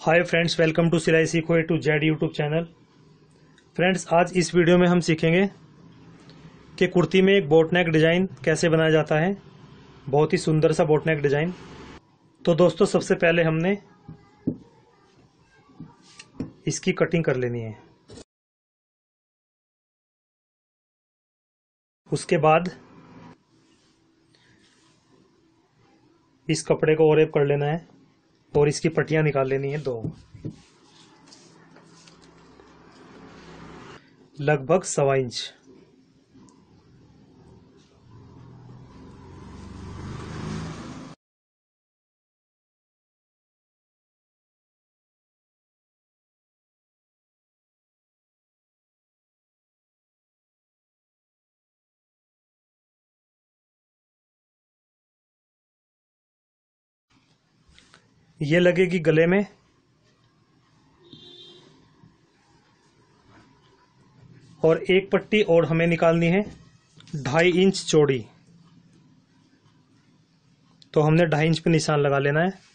Hi friends welcome to Silai Seekho A to Z YouTube channel friends आज इस video में हम सीखेंगे कि कुर्ती में एक बोटनेक डिज़ाइन कैसे बनाया जाता है। बहुत ही सुंदर सा बोटनेक डिज़ाइन तो दोस्तों, सबसे पहले हमने इसकी कटिंग कर लेनी है। उसके बाद इस कपड़े को ओरेप कर लेना है। और इसकी पट्टियाँ निकाल लेनी है दो। लगभग सवा इंच। ये लगेगी गले में। और एक पट्टी और हमें निकालनी है, ढाई इंच चौड़ी तो हमने ढाई इंच पे निशान लगा लेना है।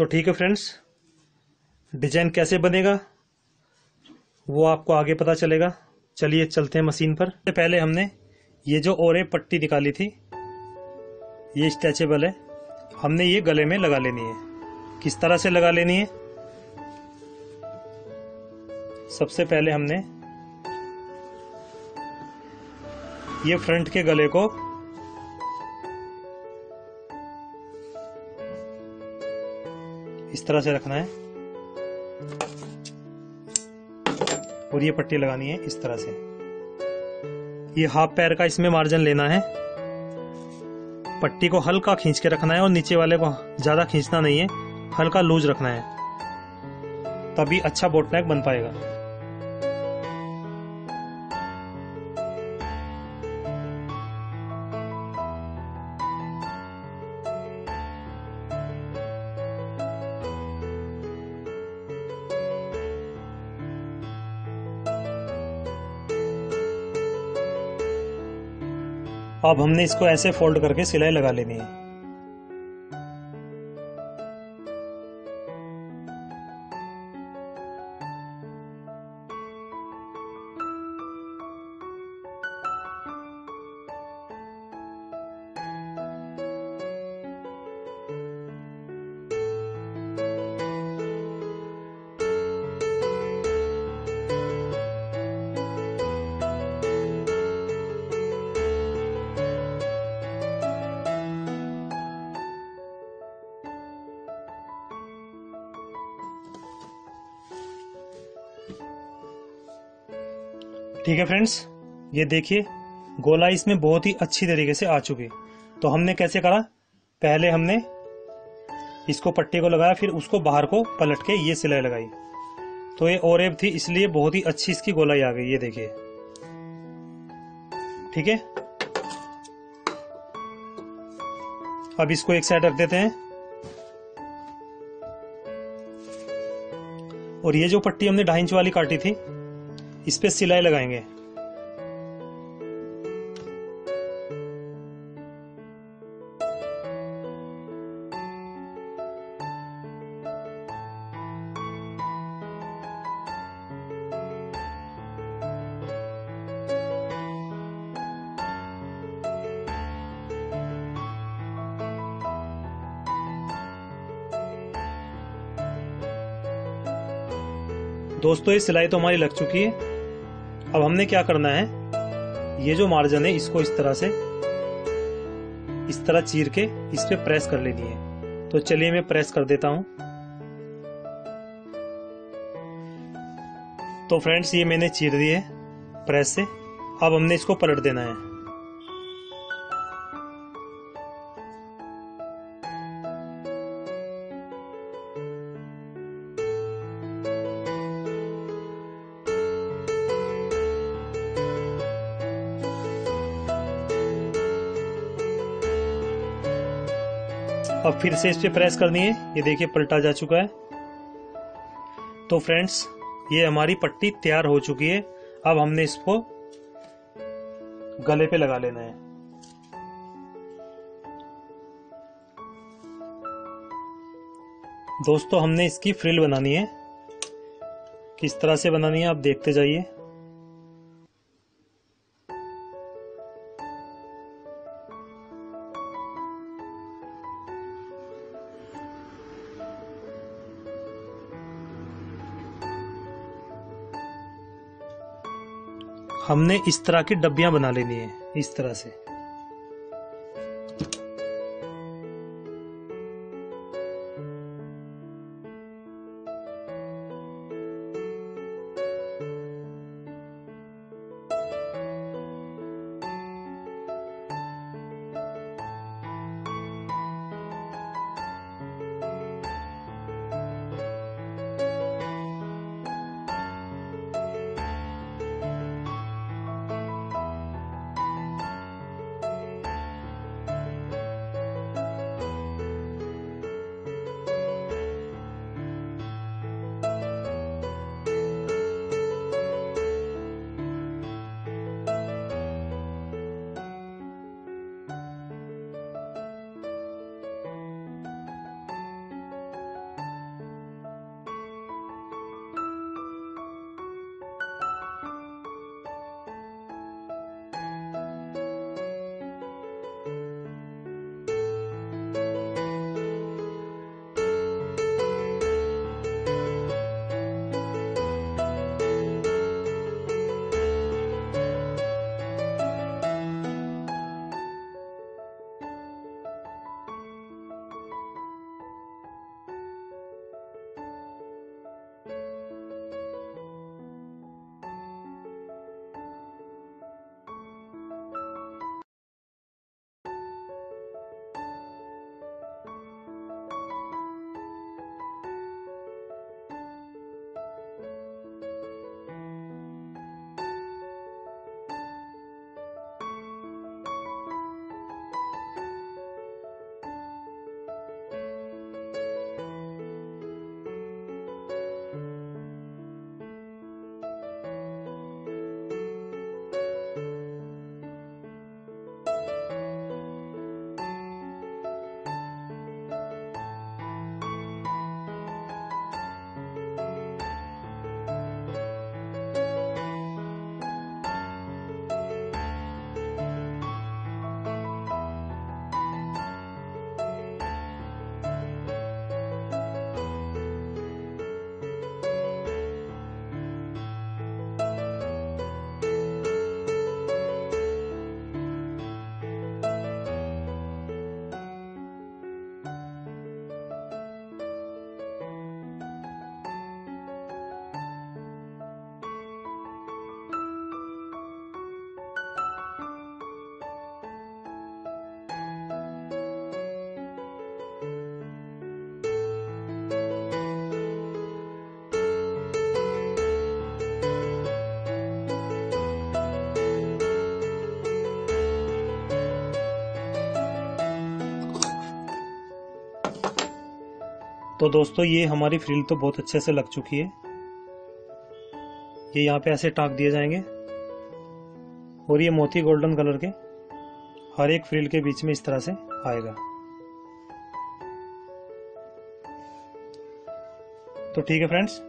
तो ठीक है फ्रेंड्स डिज़ाइन कैसे बनेगा, वो आपको आगे पता चलेगा। चलिए चलते हैं मशीन पर। पहले हमने ये जो ओरे पट्टी निकाली थी, ये स्ट्रेचेबल है। हमने ये गले में लगा लेनी है। किस तरह से लगा लेनी है? सबसे पहले हमने ये फ्रंट के गले को इस तरह से रखना है। और ये पट्टी लगानी है इस तरह से। ये हाफ़ पैर का इसमें मार्जिन लेना है। पट्टी को हल्का खींच के रखना है और नीचे वाले को ज़्यादा खींचना नहीं है। हल्का लूज रखना है। तभी अच्छा बोटनेक बन पाएगा। अब हमने इसको ऐसे फोल्ड करके सिलाई लगा लेनी है। ठीक है फ्रेंड्स ये देखिए, गोला इसमें बहुत ही अच्छी तरीके से आ चुकी तो हमने कैसे करा? पहले हमने इसको पट्टी को लगाया, फिर उसको बाहर को पलट के ये सिलाई लगाई। तो ये ओरेब थी, इसलिए बहुत ही अच्छी इसकी गोलाई आ गई, ये देखिए। ठीक है? अब इसको एक साइड रख देते हैं। और ये जो पट्टी हमने ढाई इंच वाली काटी थी इस पे सिलाई लगाएँगे। दोस्तों ये सिलाई तो हमारी लग चुकी है। अब हमने क्या करना है? ये जो मार्जन है, इसको इस तरह से, इस तरह चीर के इस पे प्रेस कर लेनी है। तो चलिए मैं प्रेस कर देता हूँ। तो फ्रेंड्स ये मैंने चीर दी है प्रेस से। अब हमने इसको पलट देना है। अब फिर से इस पे प्रेस करनी है। ये देखिए, पलटा जा चुका है। तो फ्रेंड्स ये हमारी पट्टी तैयार हो चुकी है। अब हमने इसको गले पे लगा लेना है। दोस्तों, हमने इसकी फ्रिल बनानी है। किस तरह से बनानी है, आप देखते जाइए। हमने इस तरह की डब्बियाँ बना लेनी है इस तरह से। तो दोस्तों, ये हमारी फ्रिल तो बहुत अच्छे से लग चुकी है। ये यहाँ पे ऐसे टाक दिए जाएँगे। और ये मोती गोल्डन कलर के हर एक फ्रिल के बीच में इस तरह से आएगा। तो ठीक है फ्रेंड्स,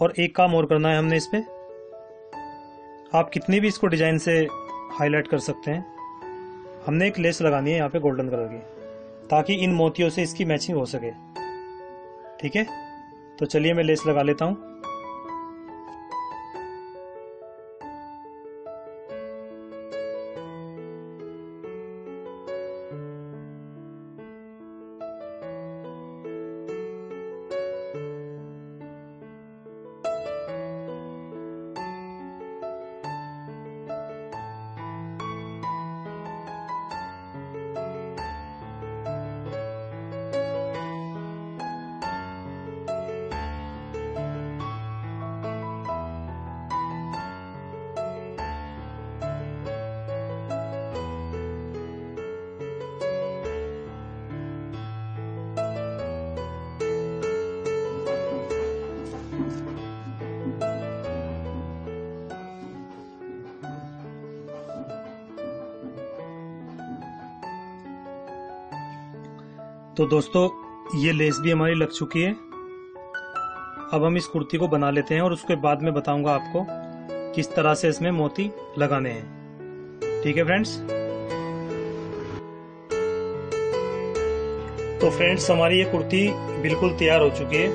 और एक काम और करना है हमने इस पर आप कितनी भी इसको डिज़ाइन से हाईलाइट कर सकते हैं। हमने एक लेस लगानी है यहाँ पे गोल्डन कलर की, ताकि इन मोतियों से इसकी मैचिंग हो सके। ठीक है? तो चलिए मैं लेस लगा लेता हूँ। तो दोस्तों, ये लेस भी हमारी लग चुकी है। अब हम इस कुर्ती को बना लेते हैं और उसके बाद में बताऊँगा आपको किस तरह से इसमें मोती लगाने हैं। ठीक है फ्रेंड्स तो फ्रेंड्स हमारी ये कुर्ती बिल्कुल तैयार हो चुकी है।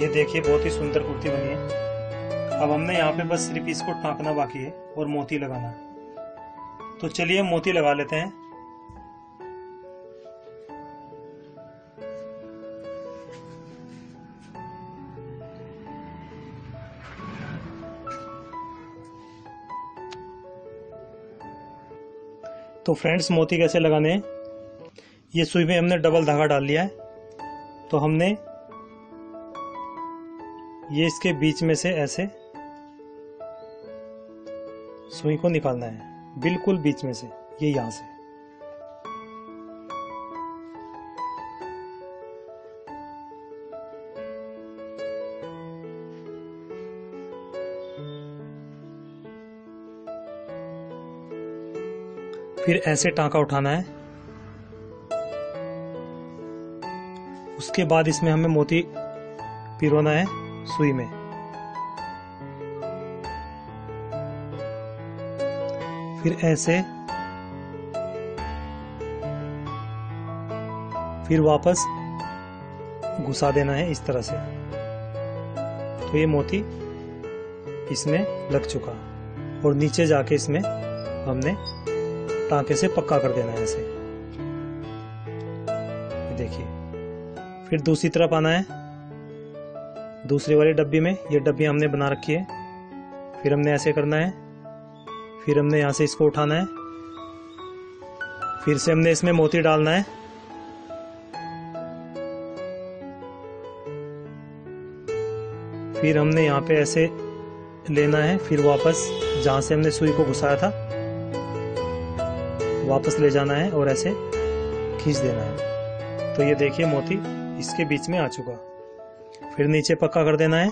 ये देखिए, बहुत ही सुंदर कुर्ती बनी है। अब हमने यहाँ पे बस सिर्फ़ इसको टाँकना बाकी है और मोती लगाना। तो चलिए मोती लगा लेते हैं। तो फ्रेंड्स, मोती कैसे लगाने हैं? ये सुई में हमने डबल धागा डाल लिया है। तो हमने ये इसके बीच में से ऐसे सुई को निकालना है, बिल्कुल बीच में से, ये यहाँ से। फिर ऐसे टांका उठाना है। उसके बाद इसमें हमें मोती पिरोना है सुई में। फिर ऐसे फिर वापस घुसा देना है इस तरह से। तो ये मोती इसमें लग चुका और नीचे जाके इसमें हमने टांके से पक्का कर देना है ऐसे देखिए। फिर दूसरी तरफ़ आना है। दूसरी वाली डब्बी में, ये डब्बी हमने बना रखी है। फिर हमने ऐसे करना है। फिर हमने यहाँ से इसको उठाना है। फिर से हमने इसमें मोती डालना है। फिर हमने यहाँ पे ऐसे लेना है। फिर वापस जहाँ से हमने सुई को घुसाया था वापस ले जाना है और ऐसे खींच देना है। तो ये देखिए मोती, इसके बीच में आ चुका। फिर नीचे पक्का कर देना है।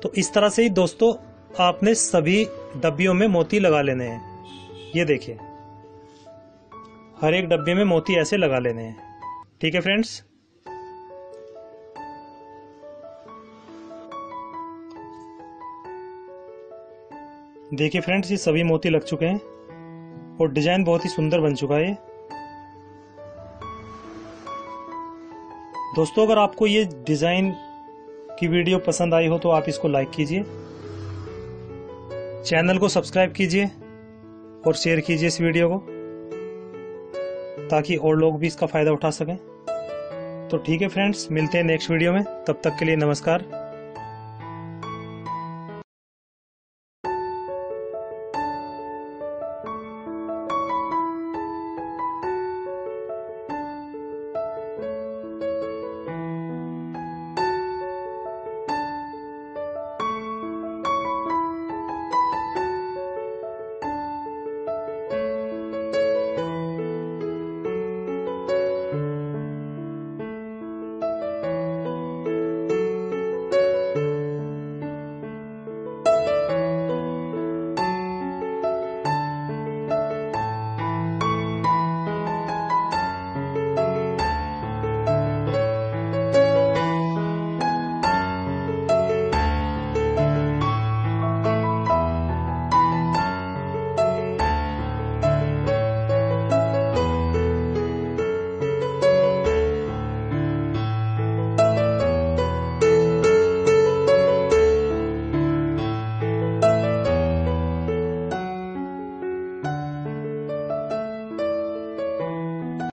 तो इस तरह से ही दोस्तों, आपने सभी डब्बियों में मोती लगा लेने हैं। ये देखिए, हर एक डब्बे में मोती ऐसे लगा लेने हैं। ठीक है फ्रेंड्स? देखिए फ्रेंड्स ये सभी मोती लग चुके हैं और डिज़ाइन बहुत ही सुंदर बन चुका है दोस्तों, अगर आपको ये डिज़ाइन की वीडियो पसंद आई हो तो आप इसको लाइक कीजिए। चैनल को सब्सक्राइब कीजिए और शेयर कीजिए इस वीडियो को, ताकि और लोग भी इसका फ़ायदा उठा सकें। तो ठीक है फ्रेंड्स मिलते हैं नेक्स्ट वीडियो में। तब तक के लिए नमस्कार।